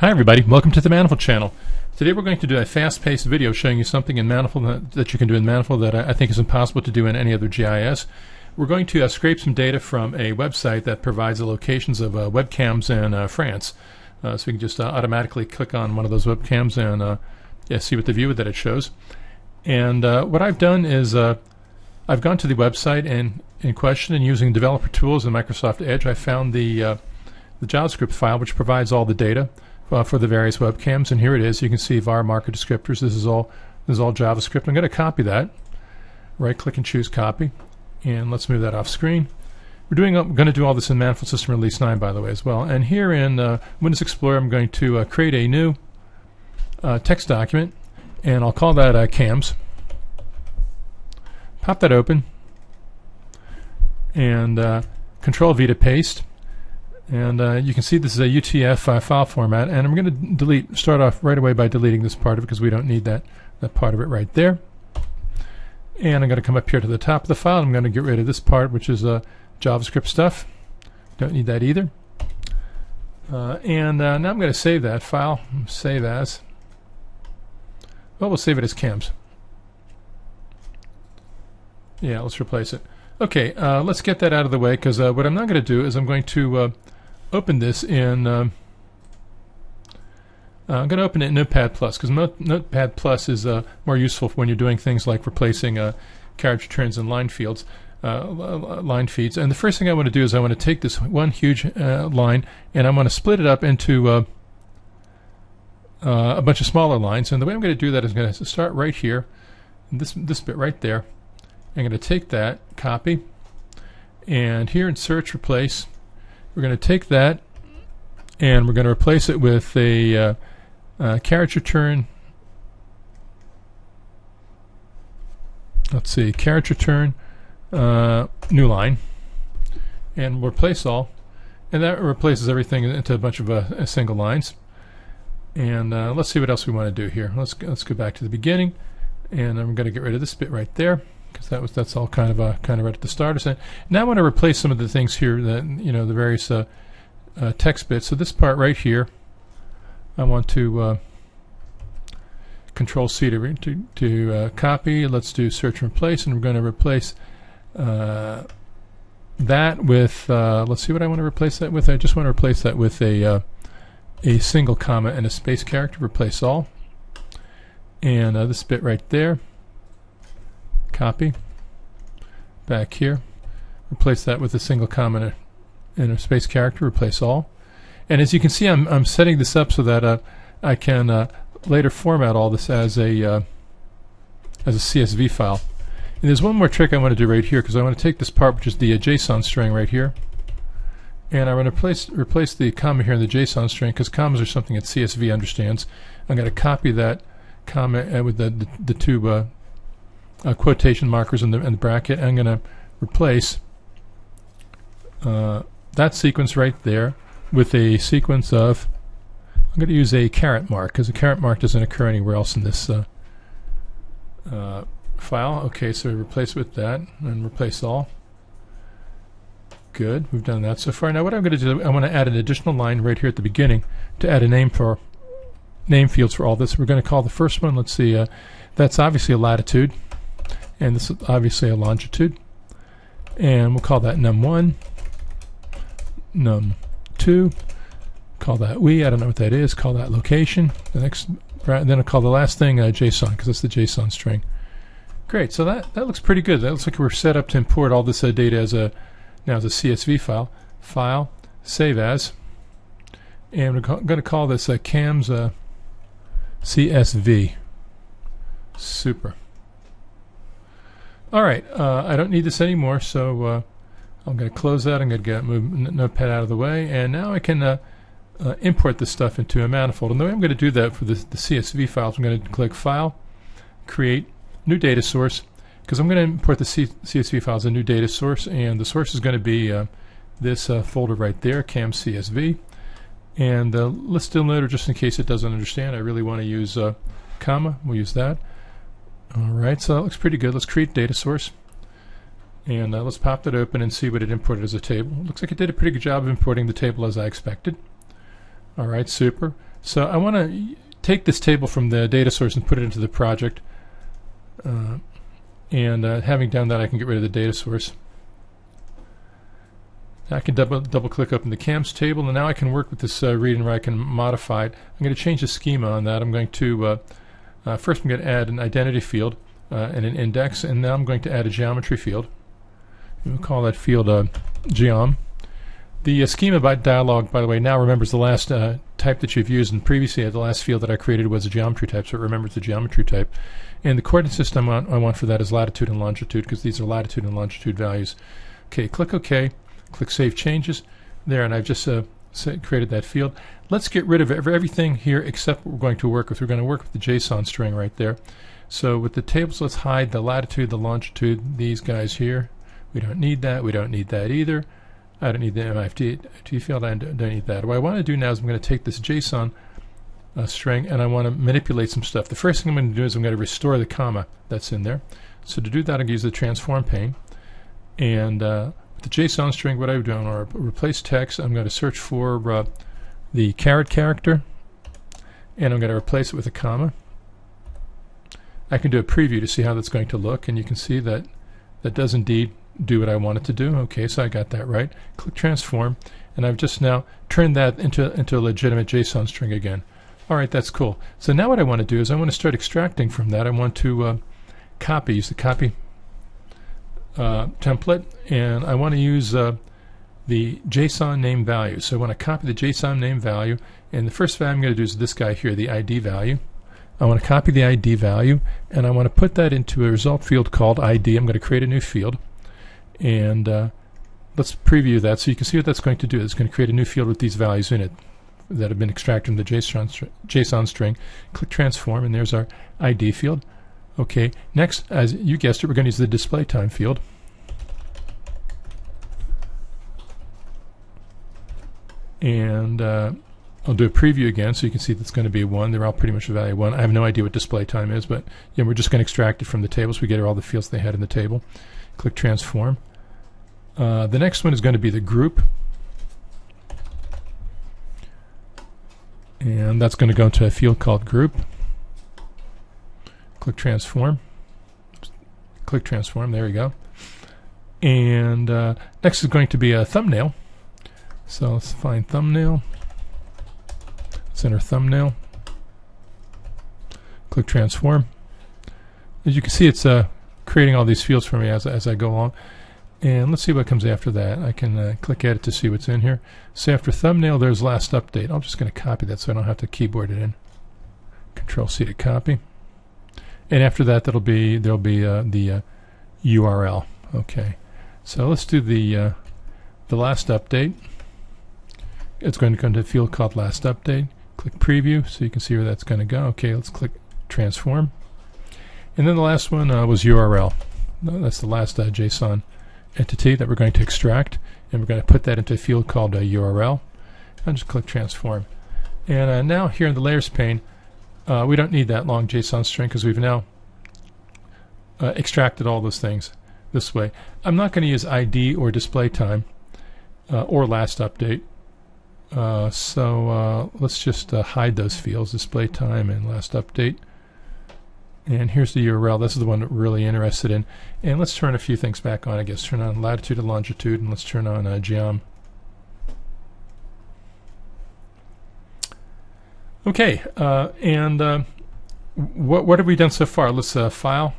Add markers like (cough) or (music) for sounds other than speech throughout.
Hi everybody, welcome to the Manifold channel. Today we're going to do a fast-paced video showing you something in Manifold that, that you can do in Manifold that I, I, think is impossible to do in any other GIS. We're going to uh, scrape some data from a website that provides the locations of uh, webcams in uh, France. Uh, so we can just uh, automatically click on one of those webcams and uh, yeah, see what the view that it shows. And what I've done is I've gone to the website and in question and using developer tools in Microsoft Edge, I found the, the JavaScript file which provides all the data uh, for the various webcams. And here it is. You can see var marker descriptors. This is all this is all JavaScript. I'm going to copy that. Right click and choose copy. And let's move that off screen. We're doing uh, going to do all this in Manifold System Release 9, by the way, as well. And here in uh, Windows Explorer, I'm going to uh, create a new uh, text document, and I'll call that uh, CAMS. Pop that open, and Control V to paste. And uh, you can see this is a UTF uh, file format. And I'm going to delete, start off right away by deleting this part of it because we don't need that, that part of it right there. And I'm going to come up here to the top of the file. I'm going to get rid of this part, which is uh, JavaScript stuff. Don't need that either. Uh, and uh, now I'm going to save that file. Save as. Well, we'll save it as cams. Yeah, let's replace it. Okay, uh, let's get that out of the way because uh, what I'm not going to do is I'm going to open this in. Um, uh, I'm going to open it in Notepad Plus because Notepad Plus is uh, more useful when you're doing things like replacing uh, carriage returns and line fields, uh, line feeds. And the first thing I want to do is I want to take this one huge uh, line and I want to split it up into uh, a bunch of smaller lines. And the way I'm going to do that is I'm going to start right here, this this bit right there. I'm going to take that, copy, and here in search replace we're going to take that and we're going to replace it with a uh, uh, return. Let's see, carriage turn, uh, new line, and replace all. And that replaces everything into a bunch of uh, single lines. And uh, let's see what else we want to do here. Let's let's go back to the beginning, and I'm going to get rid of this bit right there because that was that's all kind of a kind of right at the start. So now I want to replace some of the things here that you know the various uh, uh, text bits. So this part right here, I want to uh, Control C to to, to uh, copy. Let's do search and replace, and we're going to replace uh, that with. Uh, let's see what I want to replace that with. I just want to replace that with a a single comma and a space character. Replace all, and this bit right there copy back here. Replace that with a single comma and a space character replace all. And as you can see I'm, I'm setting this up so that uh, I can uh, later format all this as a uh, as a CSV file. And there's one more trick I want to do right here because I want to take this part which is the uh, JSON string right here. And I want to replace, replace the comma here in the JSON string because commas are something that CSV understands. I'm going to copy that comma uh, with the, the, the two uh, quotation markers in the, in the bracket. I'm going to replace uh, that sequence right there with a sequence of I'm going to use a caret mark because a caret mark doesn't occur anywhere else in this uh, uh, file. Okay, so we replace with that and replace all. Good, we've done that so far. Now what I'm going to do, I want to add an additional line right here at the beginning to add a name for name fields for all this. We're going to call the first one, let's see, uh, that's obviously a latitude and this is obviously a longitude. And we'll call that num1 num2 call that we I don't know what that is. Call that location. The next right then I'll call the last thing uh, JSON because it's the JSON string. Great so that that looks pretty good. That looks like we're set up to import all this uh, data as a now as a CSV file file save as. And we're going to call this uh, cams uh, CSV super all right, uh, I don't need this anymore, so uh, I'm going to close that. I'm going to get move Notepad out of the way, and now I can uh, uh, import this stuff into a manifold. And the way I'm going to do that for the, the CSV files, I'm going to click File, Create, New Data Source, because I'm going to import the C CSV files a new data source, and the source is going to be uh, this uh, folder right there, CAM CSV. And the list delimiter, just in case it doesn't understand, I really want to use comma. We'll use that. Alright, so that looks pretty good. Let's create data source. And uh, let's pop that open and see what it imported as a table. Looks like it did a pretty good job of importing the table as I expected. Alright, super. So I want to take this table from the data source and put it into the project. Uh, and uh, having done that, I can get rid of the data source. I can double, double click up in the CAMS table, and now I can work with this uh, read and write. I can modify it. I'm going to change the schema on that. I'm going to, uh, uh, first I'm going to add an identity field uh, and an index, and now I'm going to add a geometry field. We'll call that field uh, geom. The uh, schema by dialog, by the way, now remembers the last type that you've used, and previously the last field that I created was a geometry type, so it remembers the geometry type. And the coordinate system I want for that is latitude and longitude, because these are latitude and longitude values. Okay, click OK. Click Save Changes. There, and I've just uh, created that field. Let's get rid of everything here except what we're going to work with. We're going to work with the JSON string right there. So with the tables, let's hide the latitude, the longitude, these guys here. We don't need that. We don't need that either. I don't need the MIFT field. I don't need that. What I want to do now is I'm going to take this JSON uh, string and I want to manipulate some stuff. The first thing I'm going to do is I'm going to restore the comma that's in there. So to do that, I'm going to use the transform pane. And uh, the JSON string, what I've done, or replace text, I'm going to search for uh, the caret character, and I'm going to replace it with a comma. I can do a preview to see how that's going to look, and you can see that that does indeed do what I want it to do. Okay, so I got that right. Click transform, and I've just now turned that into, into a legitimate JSON string again. All right, that's cool. So now what I want to do is I want to start extracting from that. I want to uh, copy, use the copy uh, template and I want to use uh, the JSON name value. So I want to copy the JSON name value and the first value I'm going to do is this guy here, the ID value. I want to copy the ID value and I want to put that into a result field called ID. I'm going to create a new field and uh, let's preview that so you can see what that's going to do. It's going to create a new field with these values in it that have been extracted from the JSON, str JSON string. Click transform and there's our ID field. Okay, next, as you guessed it, we're going to use the display time field. And uh, I'll do a preview again so you can see that's going to be 1. They're all pretty much a value 1. I have no idea what display time is, but yeah, we're just going to extract it from the table so we get all the fields they had in the table. Click transform. Uh, the next one is going to be the group. And that's going to go into a field called group. Click transform. Click transform. There we go. And uh, next is going to be a thumbnail. So let's find thumbnail. Center thumbnail. Click transform. As you can see, it's uh, creating all these fields for me as, as I go along. And let's see what comes after that. I can uh, click edit to see what's in here. So after thumbnail, there's last update. I'm just going to copy that so I don't have to keyboard it in. Control C to copy and after that that'll be there'll be uh, the uh, URL okay. So let's do the uh, the last update. It's going to come to a field called last update. Click preview so you can see where that's going to go. Okay let's click transform. And then the last one uh, was URL that's the last uh, JSON entity that we're going to extract and we're going to put that into a field called URL and just click transform. And uh, now here in the layers pane uh, we don't need that long JSON string because we've now uh, extracted all those things this way. I'm not going to use ID or display time uh, or last update. Uh, so uh, let's just uh, hide those fields, display time and last update. And here's the URL. This is the one that we're really interested in. And let's turn a few things back on, I guess. Turn on latitude and longitude, and let's turn on geom. Okay, uh, and uh, what what have we done so far? Let's uh, file,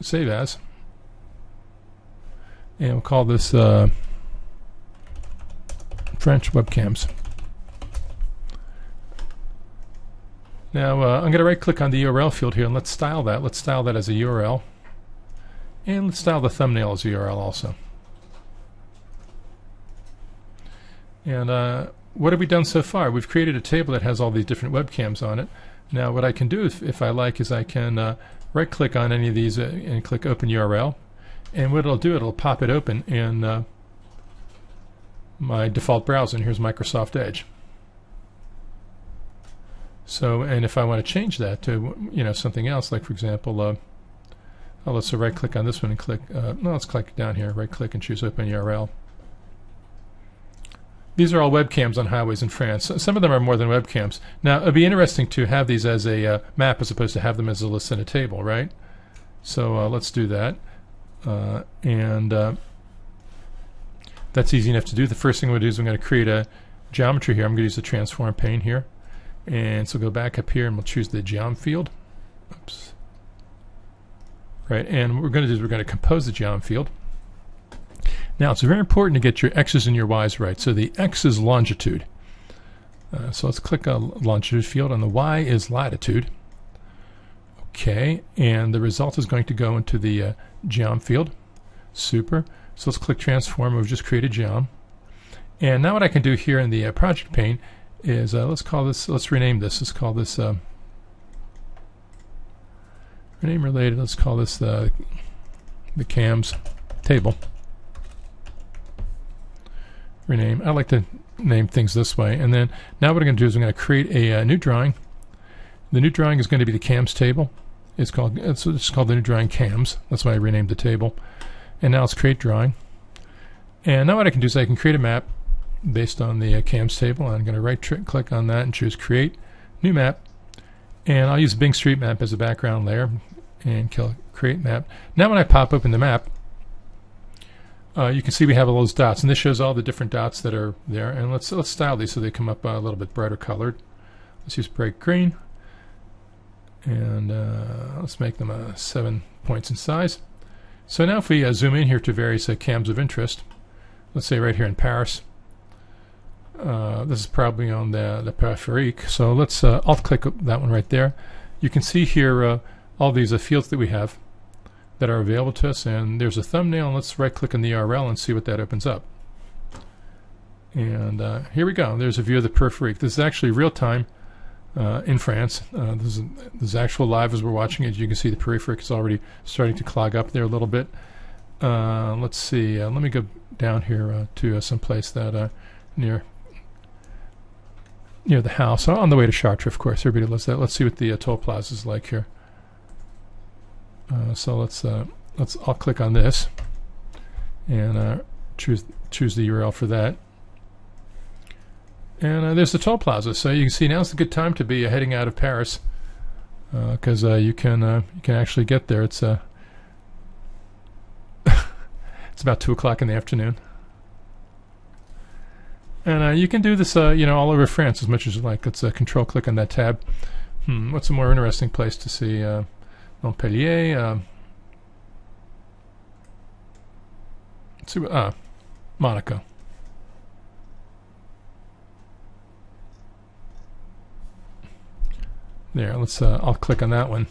save as, and we'll call this uh, French webcams. Now uh, I'm going to right click on the URL field here and let's style that. Let's style that as a URL. And let's style the thumbnail as a URL also. And uh, what have we done so far? We've created a table that has all these different webcams on it. Now what I can do if, if I like is I can uh, right click on any of these uh, and click open URL and what it'll do it'll pop it open in uh, my default browser and here's Microsoft Edge. So and if I want to change that to you know something else like for example uh, oh, let's right click on this one and click uh, no let's click down here right click and choose open URL these are all webcams on highways in France. Some of them are more than webcams. Now, it'd be interesting to have these as a uh, map as opposed to have them as a list in a table, right? So uh, let's do that. Uh, and uh, that's easy enough to do. The first thing to do is I'm going to create a geometry here. I'm going to use the transform pane here. And so go back up here and we'll choose the geom field. Oops. Right, and what we're going to do is we're going to compose the geom field. Now it's very important to get your x's and your y's right. So the x is longitude. Uh, so let's click on longitude field and the y is latitude. Okay, and the result is going to go into the uh, geom field. Super. So let's click transform. We've just created geom. And now what I can do here in the uh, project pane is uh, let's call this, let's rename this. Let's call this uh, rename related. Let's call this the the cams table rename. I like to name things this way. And then now what I'm going to do is I'm going to create a, a, uh, new drawing. The new drawing is going to be the cams table. It's called it's, it's called the new drawing cams. That's why I renamed the table. And now let's create drawing. And now what I can do is I can create a map based on the uh, cams table. I'm going to right click on that and choose create new map. And I'll use Bing Street Map as a background layer and create map. Now when I pop open the map, uh, you can see we have all those dots, and this shows all the different dots that are there. And let's let's style these so they come up uh, a little bit brighter colored. Let's use bright green, and uh, let's make them uh, seven points in size. So now if we uh, zoom in here to various uh, cams of interest, let's say right here in Paris, this is probably on the, the périphérique. So let's alt-click that one right there. You can see here all these fields that we have that are available to us and there's a thumbnail let's right click on the URL and see what that opens up. And uh, here we go. There's a view of the périphérique this is actually real time uh, in France. Uh, this, is, this is actual live as we're watching it. You can see the périphérique is already starting to clog up there a little bit. Uh, let's see. Uh, let me go down here uh, to some place that near near the house. On the way to Chartres of course. Everybody loves that. Let's see what the toll plaza is like here uh, so let's uh, let's I'll click on this and uh, choose choose the URL for that. And uh, there's the toll plaza. So you can see now's a good time to be heading out of Paris because you can you can actually get there. It's uh (laughs) it's about two o'clock in the afternoon. And uh, you can do this, uh, you know, all over France as much as you like. Let's uh, control click on that tab. Hmm, what's a more interesting place to see? Montpellier. Uh, let's see what, ah, Monaco. There, let's, uh, I'll click on that one.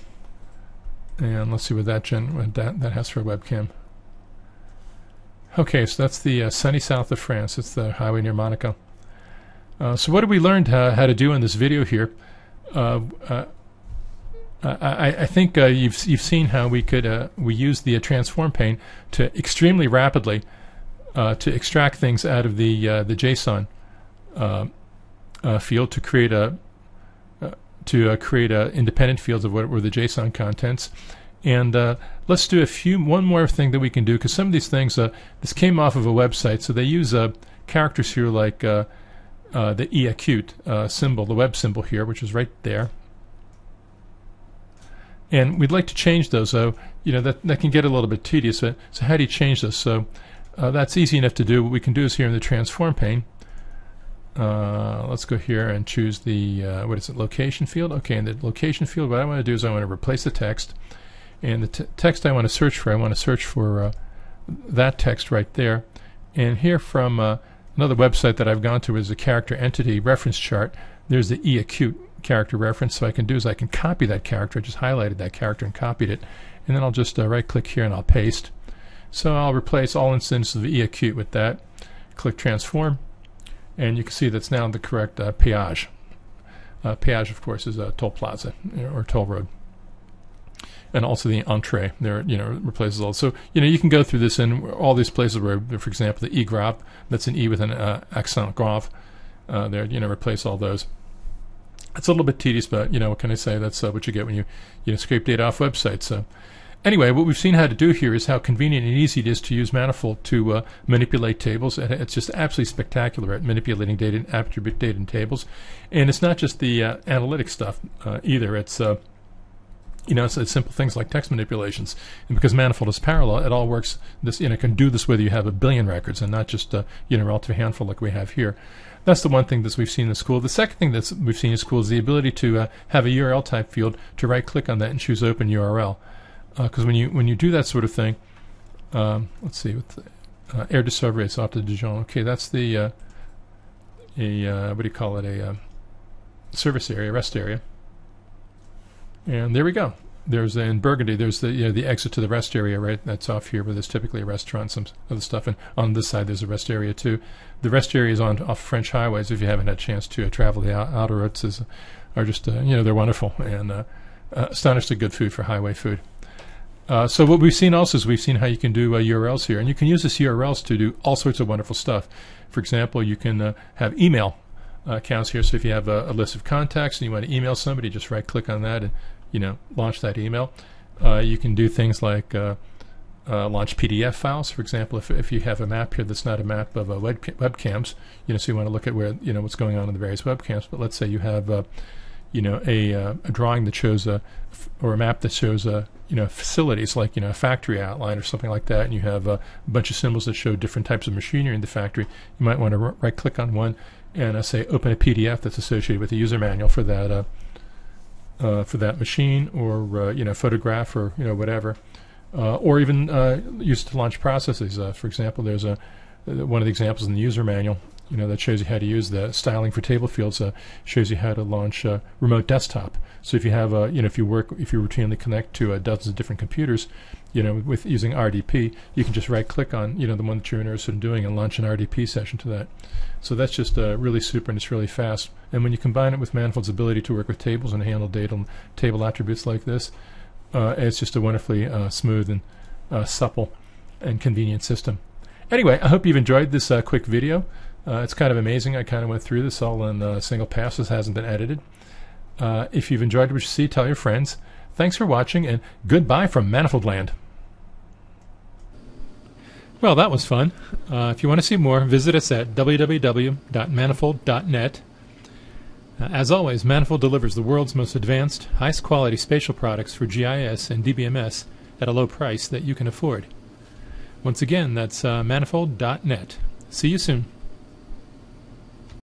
And let's see what that gen what that, that has for a webcam. Okay, so that's the uh, sunny south of France. It's the highway near Monaco. Uh, so what did we learn uh, how to do in this video here? Uh, I, I, think uh, you've you've seen how we could uh, we use the uh, transform pane to extremely rapidly uh, to extract things out of the uh, the JSON field to create a to create independent fields of what were the JSON contents. And let's do a few one more thing that we can do because some of these things this came off of a website, so they use characters here like the eacute symbol, the web symbol here, which is right there and we'd like to change those. though you know that that can get a little bit tedious. So, so how do you change this? So uh, that's easy enough to do. What we can do is here in the transform pane. Uh, let's go here and choose the uh, what is it location field. Okay, in the location field, what I want to do is I want to replace the text, and the text I want to search for, I want to search for uh, that text right there. And here from uh, another website that I've gone to is a character entity reference chart. There's the eacute character reference. So I can do is I can copy that character. I just highlighted that character and copied it. And then I'll just uh, right click here and I'll paste. So I'll replace all instances of eacute with that. Click transform. And you can see that's now the correct uh, péage. Uh, of course, is a toll plaza or toll road. And also the entrée there, you know, replaces all. So, you know, you can go through this in all these places where, for example, the E grave, that's an E with an uh, accent grave, uh, there, you know, replace all those it's a little bit tedious, but you know what can I say? That's uh, what you get when you you know scrape data off websites. So anyway, what we've seen how to do here is how convenient and easy it is to use Manifold to uh, manipulate tables. And it's just absolutely spectacular at manipulating data, and attribute data in tables. And it's not just the uh, analytic stuff uh, either. It's uh, you know, it's, it's, simple things like text manipulations. And because Manifold is parallel, it all works. This you know can do this whether you have a billion records and not just a you know a relative handful like we have here. That's the one thing that we've seen in school. The second thing that we've seen in school is the ability to uh, have a URL type field to right click on that and choose Open URL. Because uh, when you when you do that sort of thing, um, let's see, with the, uh, Air Discovery, it's off to Dijon. Okay, that's the uh, a uh, what do you call it? A uh, service area, rest area. And there we go. There's in Burgundy. There's the you know, the exit to the rest area, right? That's off here, where there's typically a restaurant, some other stuff, and on this side there's a rest area too. The rest area is on off French highways. If you haven't had a chance to uh, travel the autoroutes, is, are just uh, you know they're wonderful and uh, uh astonishingly good food for highway food. Uh, so what we've seen also is we've seen how you can do URLs uh, here, and you can use this URLs to do all sorts of wonderful stuff. For example, you can have email accounts here. So if you have a, a, list of contacts and you want to email somebody, just right click on that and you know, launch that email. Uh, you can do things like uh, uh, launch PDF files. For example, if, if you have a map here that's not a map of uh, web webcams, you know, so you want to look at where you know what's going on in the various webcams. But let's say you have, uh, you know, a, uh, a drawing that shows a or a map that shows a you know facilities like you know a factory outline or something like that, and you have a bunch of symbols that show different types of machinery in the factory. You might want to right click on one and say open a PDF that's associated with the user manual for that uh, for that machine or uh, you know photograph or you know whatever. Uh, or even uh, used to launch processes. For example there's a one of the examples in the user manual you know that shows you how to use the styling for table fields shows you how to launch a remote desktop so if you have a you know if you work if you routinely connect to dozens of different computers you know with using RDP you can just right click on you know the one that you're interested in doing and launch an RDP session to that so that's just really super and it's really fast and when you combine it with Manifold's ability to work with tables and handle data and table attributes like this, uh, it's just a wonderfully uh, smooth and uh, supple and convenient system. Anyway, I hope you've enjoyed this uh, quick video. Uh, it's kind of amazing. I kind of went through this all in a single pass. This hasn't been edited. Uh, if you've enjoyed what you see, tell your friends. Thanks for watching, and goodbye from Manifold Land. Well, that was fun. if you want to see more, visit us at www.manifold.net. Uh, as always, Manifold delivers the world's most advanced, highest quality spatial products for GIS and DBMS at a low price that you can afford. Once again, that's uh, manifold.net. See you soon.